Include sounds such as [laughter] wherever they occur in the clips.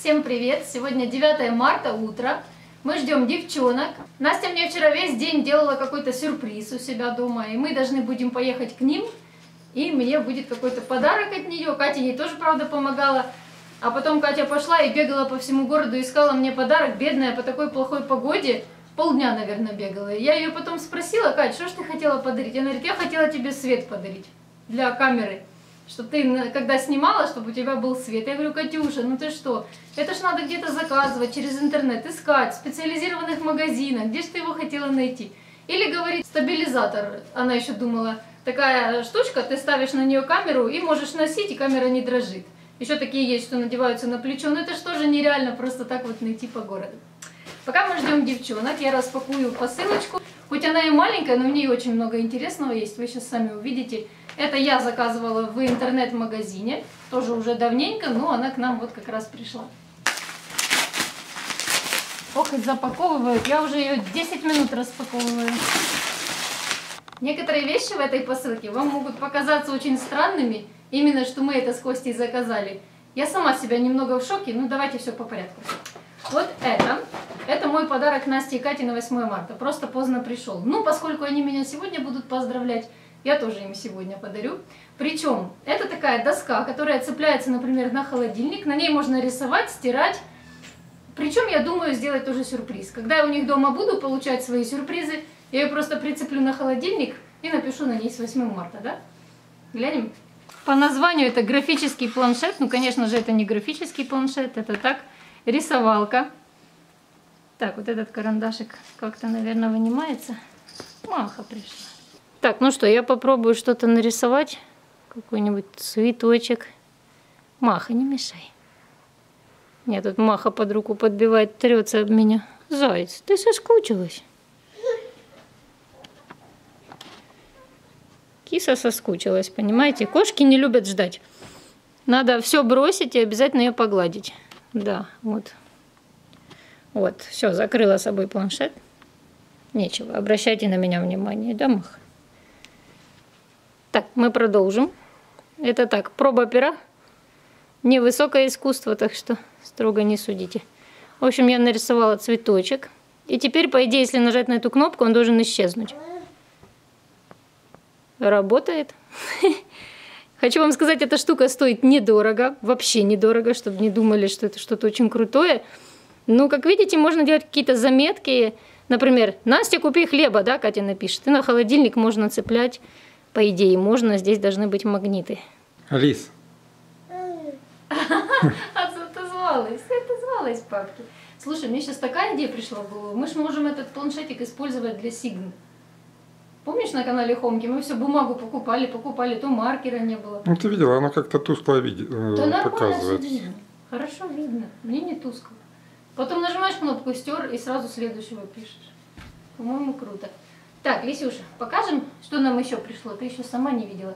Всем привет! Сегодня 9 марта, утро. Мы ждем девчонок. Настя мне вчера весь день делала какой-то сюрприз у себя дома, и мы должны будем поехать к ним, и мне будет какой-то подарок от нее. Катя ей тоже, правда, помогала. А потом Катя пошла и бегала по всему городу, искала мне подарок, бедная, по такой плохой погоде. Полдня, наверное, бегала. Я ее потом спросила, Кать, что ж ты хотела подарить? Она говорит, я хотела тебе свет подарить для камеры чтобы ты, когда снимала, чтобы у тебя был свет. Я говорю, Катюша, ну ты что, это ж надо где-то заказывать через интернет, искать, в специализированных магазинах, где же ты его хотела найти? Или говорит, стабилизатор, она еще думала, такая штучка, ты ставишь на нее камеру и можешь носить, и камера не дрожит. Еще такие есть, что надеваются на плечо, но это же тоже нереально просто так вот найти по городу. Пока мы ждем девчонок, я распакую посылочку. Хоть она и маленькая, но в ней очень много интересного есть, вы сейчас сами увидите. Это я заказывала в интернет-магазине, тоже уже давненько, но она к нам вот как раз пришла. Ох, и запаковывают, я уже ее 10 минут распаковываю. Некоторые вещи в этой посылке вам могут показаться очень странными, именно что мы это с Костей заказали. Я сама себя немного в шоке, ну давайте все по порядку. Вот это, это мой подарок Насте и Кате на 8 марта, просто поздно пришел. Ну, поскольку они меня сегодня будут поздравлять, я тоже им сегодня подарю. Причем это такая доска, которая цепляется, например, на холодильник. На ней можно рисовать, стирать. Причем я думаю сделать тоже сюрприз. Когда я у них дома буду получать свои сюрпризы, я ее просто прицеплю на холодильник и напишу на ней с 8 марта, да? Глянем. По названию это графический планшет. Ну, конечно же, это не графический планшет, это так, рисовалка. Так, вот этот карандашик как-то, наверное, вынимается. Маха пришла. Так, ну что, я попробую что-то нарисовать. Какой-нибудь цветочек. Маха, не мешай. Нет, тут Маха под руку подбивает, трется об меня. Заяц, ты соскучилась? Киса соскучилась, понимаете? Кошки не любят ждать. Надо все бросить и обязательно ее погладить. Да, вот. Вот, все, закрыла собой планшет. Нечего, обращайте на меня внимание, да, Маха? Так, мы продолжим. Это так, проба пера. Невысокое искусство, так что строго не судите. В общем, я нарисовала цветочек. И теперь, по идее, если нажать на эту кнопку, он должен исчезнуть. Работает. [laughs] Хочу вам сказать, эта штука стоит недорого, вообще недорого, чтобы не думали, что это что-то очень крутое. Ну, как видите, можно делать какие-то заметки. Например, Настя, купи хлеба, да, Катя напишет. И на холодильник можно цеплять по идее, можно, здесь должны быть магниты. Алис. Отозвалась, отозвалась папки. Слушай, мне сейчас такая идея пришла в голову. Мы же можем этот планшетик использовать для сигн. Помнишь на канале Хомки? Мы все бумагу покупали, покупали, то маркера не было. Ну ты видела, оно как-то тускло видит, э, да показывает. видно. Хорошо видно. Мне не тускло. Потом нажимаешь кнопку стер и сразу следующего пишешь. По-моему, круто. Так, Лисюша, покажем, что нам еще пришло. Ты еще сама не видела.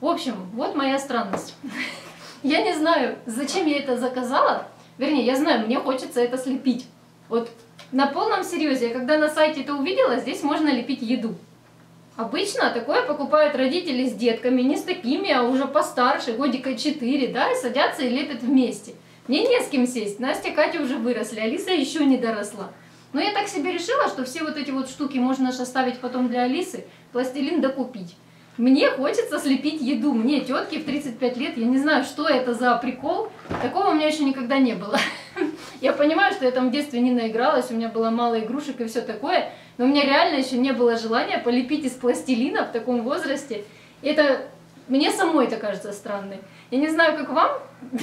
В общем, вот моя странность. [laughs] Я не знаю, зачем я это заказала. Вернее, я знаю, мне хочется это слепить. Вот на полном серьезе, я когда на сайте это увидела, здесь можно лепить еду. Обычно такое покупают родители с детками, не с такими, а уже постарше, годика 4, да, и садятся и лепят вместе. Мне не с кем сесть, Настя, Катя уже выросли, Алиса еще не доросла. Но я так себе решила, что все вот эти вот штуки можно же оставить потом для Алисы, пластилин докупить. Мне хочется слепить еду. Мне, тетке в 35 лет, я не знаю, что это за прикол. Такого у меня еще никогда не было. [laughs] Я понимаю, что я там в детстве не наигралась, у меня было мало игрушек и все такое, но у меня реально еще не было желания полепить из пластилина в таком возрасте. Это мне самой это кажется странным. Я не знаю, как вам, [laughs]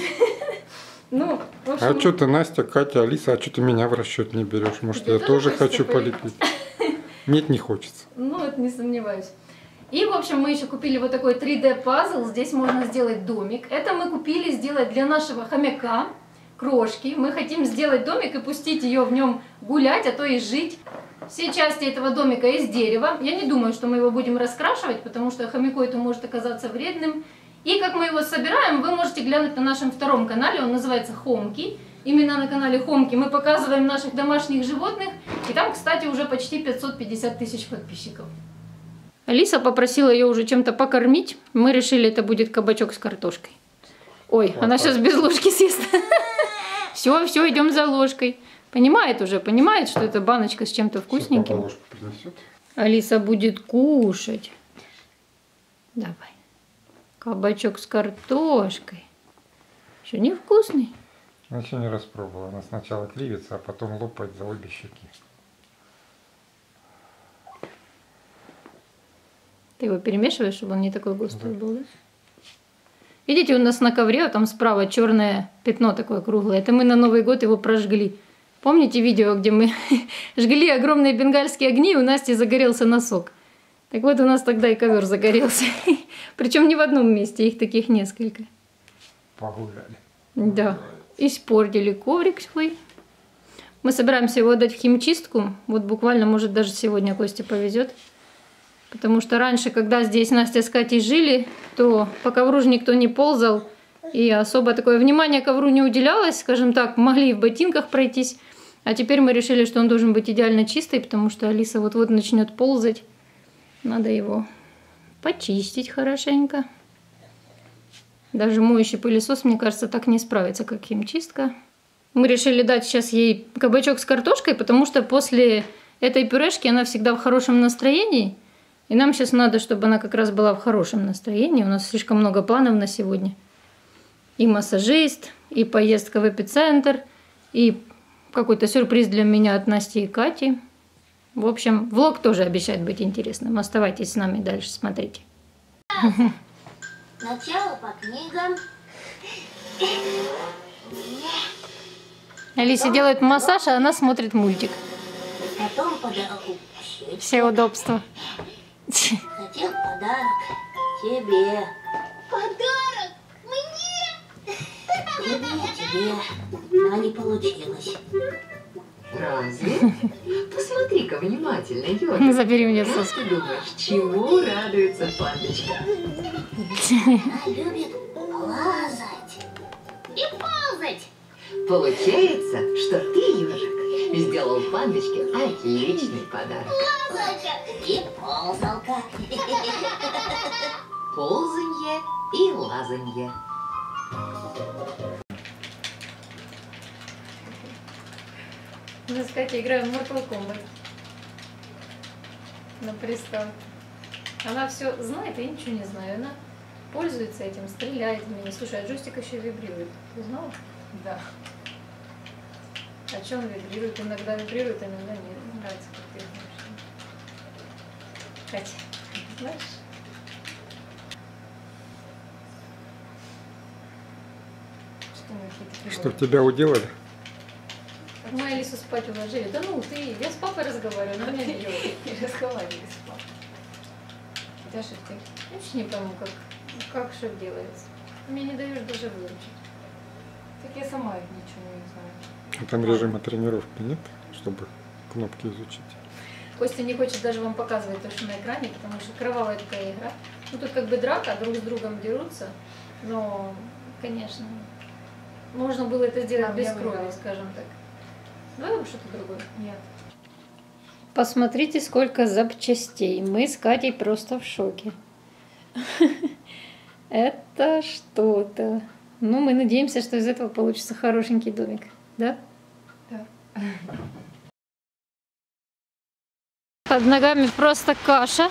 Ну, общем... А что ты, Настя, Катя, Алиса, а что ты меня в расчет не берешь? Может, я тоже хочу полепить? Нет, не хочется. Ну, это не сомневаюсь. И, в общем, мы еще купили вот такой 3D-пазл. Здесь можно сделать домик. Это мы купили сделать для нашего хомяка, крошки. Мы хотим сделать домик и пустить ее в нем гулять, а то и жить. Все части этого домика из дерева. Я не думаю, что мы его будем раскрашивать, потому что хомяку это может оказаться вредным. И как мы его собираем, вы можете глянуть на нашем втором канале, он называется Хомки. Именно на канале Хомки мы показываем наших домашних животных, и там, кстати, уже почти 550 тысяч подписчиков. Алиса попросила ее уже чем-то покормить, мы решили, это будет кабачок с картошкой. Ой, вот она так. сейчас без ложки съест. Все, все, идем за ложкой. Понимает уже, понимает, что это баночка с чем-то вкусненьким. Алиса будет кушать. Давай. Кабачок с картошкой. Что, невкусный? Ну, еще не распробовала. Она сначала кривится, а потом лопает за обе щеки. Ты его перемешиваешь, чтобы он не такой густой да. был, да? Видите, у нас на ковре, там справа черное пятно такое круглое. Это мы на Новый год его прожгли. Помните видео, где мы [laughs] жгли огромные бенгальские огни, и у Насти загорелся носок? Так вот, у нас тогда и ковер загорелся. [laughs] Причем не в одном месте, их таких несколько. Погуляли. Да. Испортили коврик свой. Мы собираемся его отдать в химчистку. Вот буквально, может, даже сегодня Косте повезет. Потому что раньше, когда здесь Настя с Катей жили, то по ковру же никто не ползал. И особо такое внимание ковру не уделялось, скажем так, могли в ботинках пройтись. А теперь мы решили, что он должен быть идеально чистый, потому что Алиса вот-вот начнет ползать. Надо его почистить хорошенько. Даже моющий пылесос, мне кажется, так не справится, как химчистка. Мы решили дать сейчас ей кабачок с картошкой, потому что после этой пюрешки она всегда в хорошем настроении. И нам сейчас надо, чтобы она как раз была в хорошем настроении. У нас слишком много планов на сегодня. И массажист, и поездка в эпицентр, и какой-то сюрприз для меня от Насти и Кати. В общем, влог тоже обещает быть интересным. Оставайтесь с нами дальше, смотрите. [laughs] Начало по книгам. Алиса делает массаж, а она смотрит мультик. Потом подарок. Все удобства. Хотел подарок тебе. Подарок мне? Тебе, тебе, но не получилось. Разве? Посмотри-ка внимательно, Йода. Забери мне соску. Как ты думаешь, чему радуется пандочка? Она любит лазать и ползать. Получается, что ты, ежик, сделал пандочке отличный подарок. Лазалка и ползалка. Ползанье и лазанье. Мы с Катей играем в Mortal Kombat на приставке. Она все знает, а я ничего не знаю. Она пользуется этим, стреляет в меня. Слушай, а джойстик еще вибрирует. Ты знала? Да. А что он вибрирует? Иногда вибрирует, а иногда нет. Нравится, как ты знаешь. Катя, знаешь? Что, что тебя уделали? Мы Алису спать уложили. Да ну ты, я с папой разговариваю, но меня не разговаривали с папой. Даша, ты вообще не пойму, как, как что делается. Мне не даешь даже выучить. Так я сама их ничего не знаю. А там режима тренировки нет, чтобы кнопки изучить? Костя не хочет даже вам показывать то, что на экране, потому что кровавая такая игра. Ну тут как бы драка, друг с другом дерутся, но, конечно, можно было это сделать Там без крови, скажем так. Вам что-то другое. Нет. Посмотрите, сколько запчастей. Мы с Катей просто в шоке. [laughs] Это что-то. Ну, мы надеемся, что из этого получится хорошенький домик. Да? Да. [laughs] Под ногами просто каша.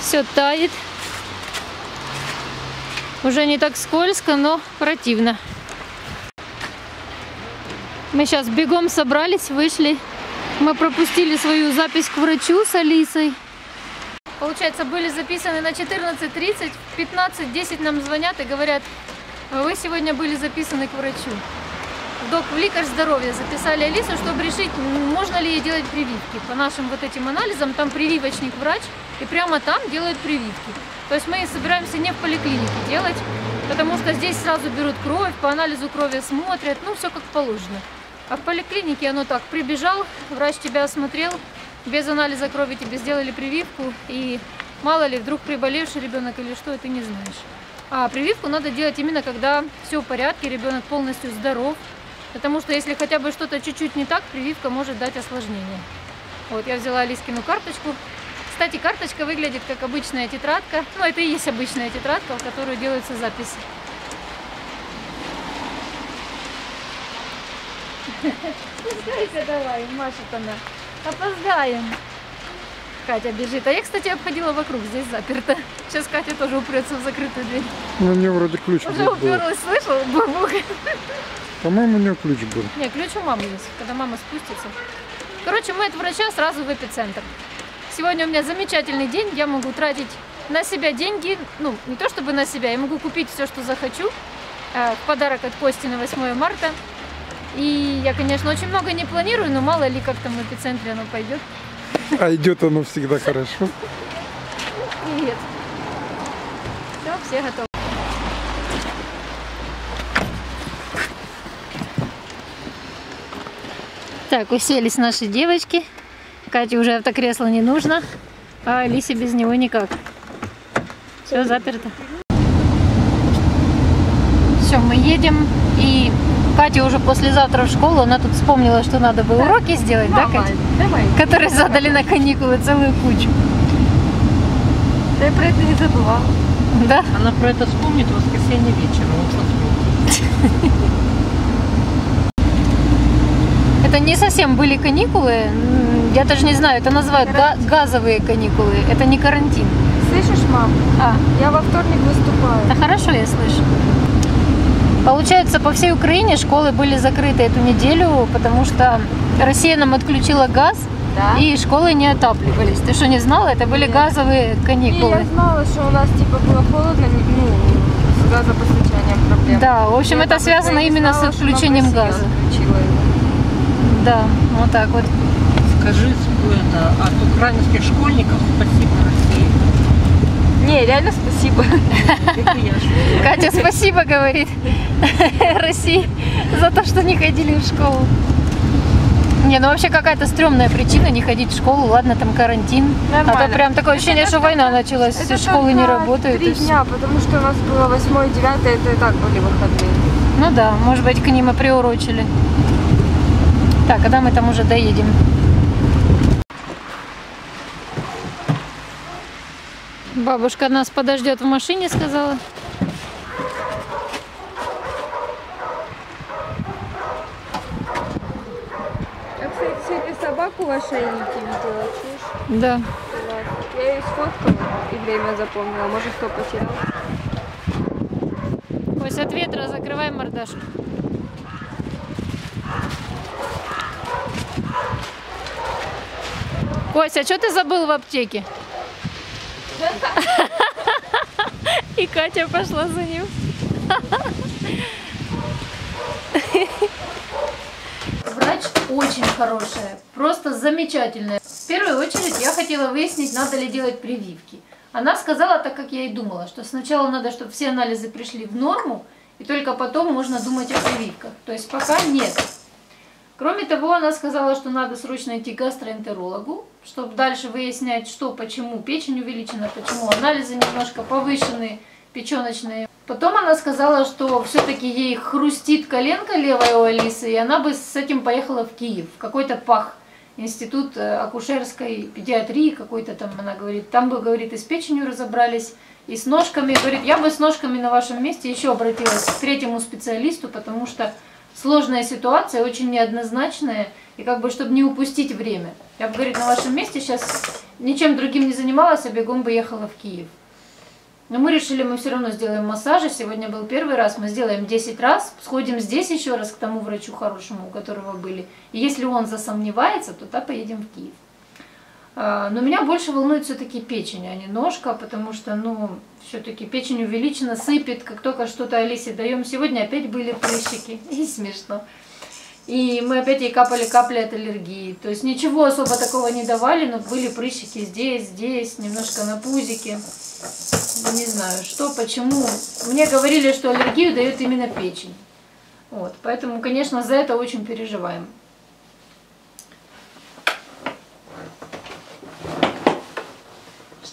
Все тает. Уже не так скользко, но противно. Мы сейчас бегом собрались, вышли. Мы пропустили свою запись к врачу с Алисой. Получается, были записаны на 14.30, в 15.10 нам звонят и говорят, вы сегодня были записаны к врачу. Док в лекарь здоровья записали Алису, чтобы решить, можно ли ей делать прививки. По нашим вот этим анализам, там прививочник врач, и прямо там делают прививки. То есть мы собираемся не в поликлинике делать, потому что здесь сразу берут кровь, по анализу крови смотрят, ну все как положено. А в поликлинике оно так, прибежал, врач тебя осмотрел, без анализа крови тебе сделали прививку, и мало ли, вдруг приболевший ребенок или что, ты не знаешь. А прививку надо делать именно когда все в порядке, ребенок полностью здоров, потому что если хотя бы что-то чуть-чуть не так, прививка может дать осложнение. Вот я взяла Алискину карточку. Кстати, карточка выглядит как обычная тетрадка. Ну, это и есть обычная тетрадка, в которую делаются записи. Спускайся давай, машет она. Опоздаем. Катя бежит. А я, кстати, обходила вокруг, здесь заперто. Сейчас Катя тоже упрется в закрытую дверь. Ну, у нее вроде ключ Уже был. уперлась, слышал? Бабух. По-моему, у нее ключ был. Не, ключ у мамы есть, когда мама спустится. Короче, мы от врача сразу в эпицентр. Сегодня у меня замечательный день, я могу тратить на себя деньги, ну, не то чтобы на себя, я могу купить все, что захочу, э, в подарок от Кости на 8 марта. И я, конечно, очень много не планирую, но мало ли как там в эпицентре оно пойдет. А идет оно всегда хорошо. Привет. Все, все готовы. Так, уселись наши девочки. Кате уже автокресло не нужно, а Алисе без него никак. Все заперто. Все, мы едем. И Катя уже послезавтра в школу. Она тут вспомнила, что надо бы уроки сделать, да, Катя? Давай. Которые задали на каникулы целую кучу. Да я про это не забывала. Да? Она про это вспомнит в воскресенье вечером. Вот. [laughs] Это не совсем были каникулы. Я даже не знаю, это называют га- газовые каникулы. Это не карантин. Слышишь, мам? А, Я во вторник выступаю. да хорошо, я слышу. Получается, по всей Украине школы были закрыты эту неделю, потому что Россия нам отключила газ, Да? и школы не отапливались. Ты что, не знала? Это были газовые И каникулы. я знала, что у нас типа было холодно, ну, с газопостачанием проблем. Да, в общем, Я это связано и именно с знала, отключением газа. отключила его. Да, вот так вот. Скажи это, от украинских школьников спасибо. Не, реально спасибо. Это. Катя спасибо говорит [laughs] России за то, что не ходили в школу. Не, ну вообще какая-то стрёмная причина не ходить в школу. Ладно, там карантин. А Нормально. то прям такое ощущение, что война началась, все Это школы не работают. Три и дня, потому что у нас было 8 9 это и так были выходные. Ну да, может быть, к ним и приурочили. Так, когда мы там уже доедем? Бабушка нас подождет в машине, сказала. Я, кстати, сегодня собаку в ошейнике видела, слышишь? Да. Я ее сфоткала и время запомнила. Может, кто потерял? Пусть от ветра закрывай мордашку. Кося, что ты забыл в аптеке? И Катя пошла за ним. Врач очень хорошая, просто замечательная. В первую очередь я хотела выяснить, надо ли делать прививки. Она сказала, так как я и думала, что сначала надо, чтобы все анализы пришли в норму, и только потом можно думать о прививках. То есть пока нет. Кроме того, она сказала, что надо срочно идти к гастроэнтерологу, чтобы дальше выяснять, что, почему печень увеличена, почему анализы немножко повышенные, печеночные. Потом она сказала, что все-таки ей хрустит коленка левая у Алисы, и она бы с этим поехала в Киев, в какой-то ПАХ, институт э, акушерской педиатрии какой-то там, она говорит. Там бы, говорит, и с печенью разобрались, и с ножками. Говорит, я бы с ножками на вашем месте еще обратилась к третьему специалисту, потому что сложная ситуация, очень неоднозначная, и как бы, чтобы не упустить время. Я бы, говорит, на вашем месте сейчас ничем другим не занималась, а бегом бы ехала в Киев. Но мы решили, мы все равно сделаем массажи. Сегодня был первый раз, мы сделаем 10 раз. Сходим здесь еще раз к тому врачу хорошему, у которого были. И если он засомневается, то тогда поедем в Киев. А, Но меня больше волнует все-таки печень, а не ножка, потому что, ну, все-таки печень увеличена, сыпет, как только что-то Алисе даем. Сегодня опять были прыщики, [laughs] и смешно. И мы опять ей капали капли от аллергии. То есть ничего особо такого не давали, но были прыщики здесь, здесь, немножко на пузике. Не знаю, что, почему. Мне говорили, что аллергию дает именно печень. Вот, поэтому, конечно, за это очень переживаем.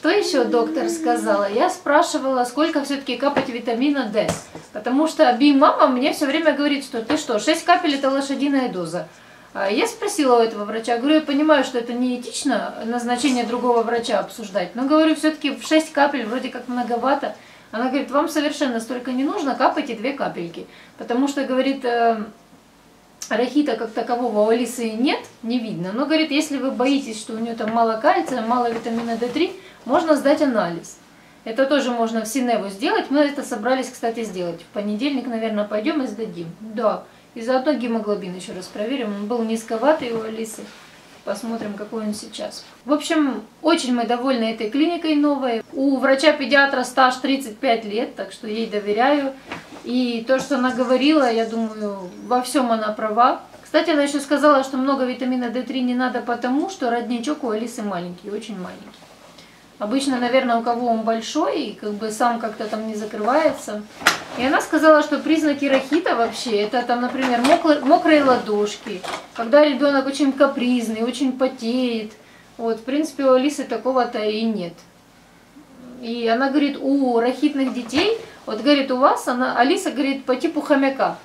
Что еще доктор сказала? Я спрашивала, сколько все-таки капать витамина D. Потому что Би-мама мне все время говорит, что ты что, 6 капель это лошадиная доза. А Я спросила у этого врача, говорю, я понимаю, что это не этично назначение другого врача обсуждать, но говорю, все-таки в 6 капель вроде как многовато. Она говорит, вам совершенно столько не нужно, капайте две капельки. Потому что, говорит, э, рахита как такового у Алисы нет, не видно. Но говорит, если вы боитесь, что у нее там мало кальция, мало витамина D3, можно сдать анализ. Это тоже можно в Синеву сделать. Мы это собрались, кстати, сделать. В понедельник, наверное, пойдем и сдадим. Да. И заодно гемоглобин еще раз проверим. Он был низковатый у Алисы. Посмотрим, какой он сейчас. В общем, очень мы довольны этой клиникой новой. У врача-педиатра стаж 35 лет, так что ей доверяю. И то, что она говорила, я думаю, во всем она права. Кстати, она еще сказала, что много витамина D3 не надо потому, что родничок у Алисы маленький, очень маленький. Обычно, наверное, у кого он большой, и как бы сам как-то там не закрывается. И она сказала, что признаки рахита вообще, это там, например, мокрые, мокрые ладошки, когда ребенок очень капризный, очень потеет. Вот, в принципе, у Алисы такого-то и нет. И она говорит, у рахитных детей, вот говорит, у вас, она, Алиса говорит, по типу хомяка.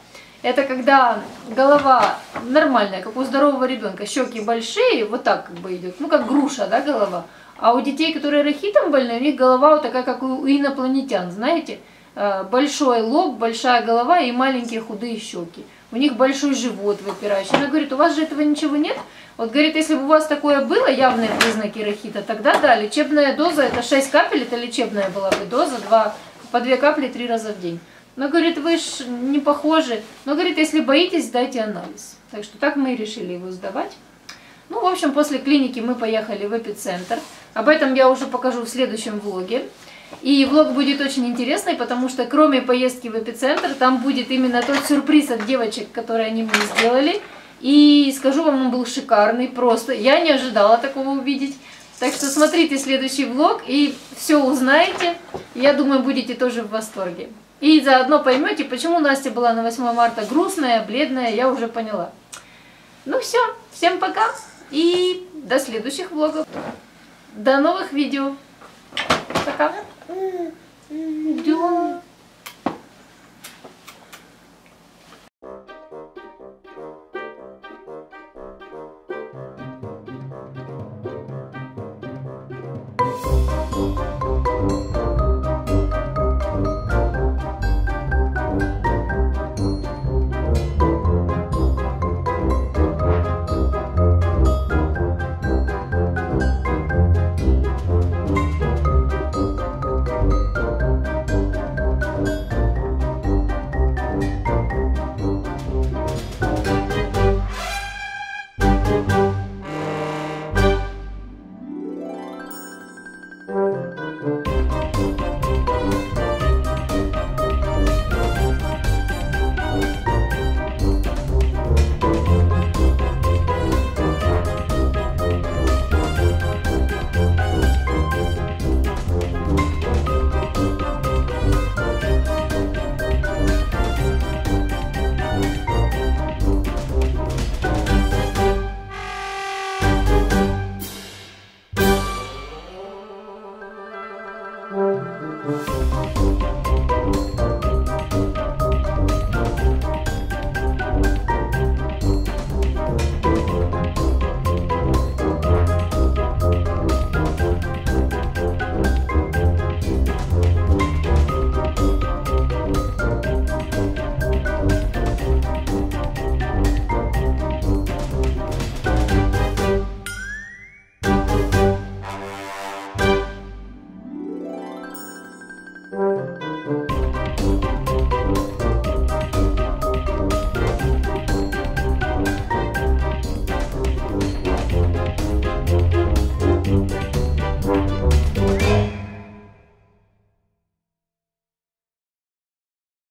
Это когда голова нормальная, как у здорового ребенка, щеки большие, вот так как бы идет, ну как груша, да, голова. А у детей, которые рахитом больны, у них голова вот такая, как у инопланетян, знаете? Э, большой лоб, большая голова и маленькие худые щеки. У них большой живот выпирающий. Она говорит, у вас же этого ничего нет? Вот говорит, если бы у вас такое было, явные признаки рахита, тогда да, лечебная доза, это 6 капель, это лечебная была бы доза, 2, по 2 капли 3 раза в день. Но, говорит, вы ж не похожи. Но, говорит, если боитесь, сдайте анализ. Так что так мы и решили его сдавать. Ну, в общем, после клиники мы поехали в эпицентр. Об этом я уже покажу в следующем влоге. И влог будет очень интересный, потому что кроме поездки в эпицентр, там будет именно тот сюрприз от девочек, который они мне сделали. И скажу вам, он был шикарный, просто. Я не ожидала такого увидеть. Так что смотрите следующий влог и все узнаете. Я думаю, будете тоже в восторге. И заодно поймете, почему Настя была на 8 марта грустная, бледная, я уже поняла. Ну все, всем пока и до следующих влогов. До новых видео. Пока. Идем.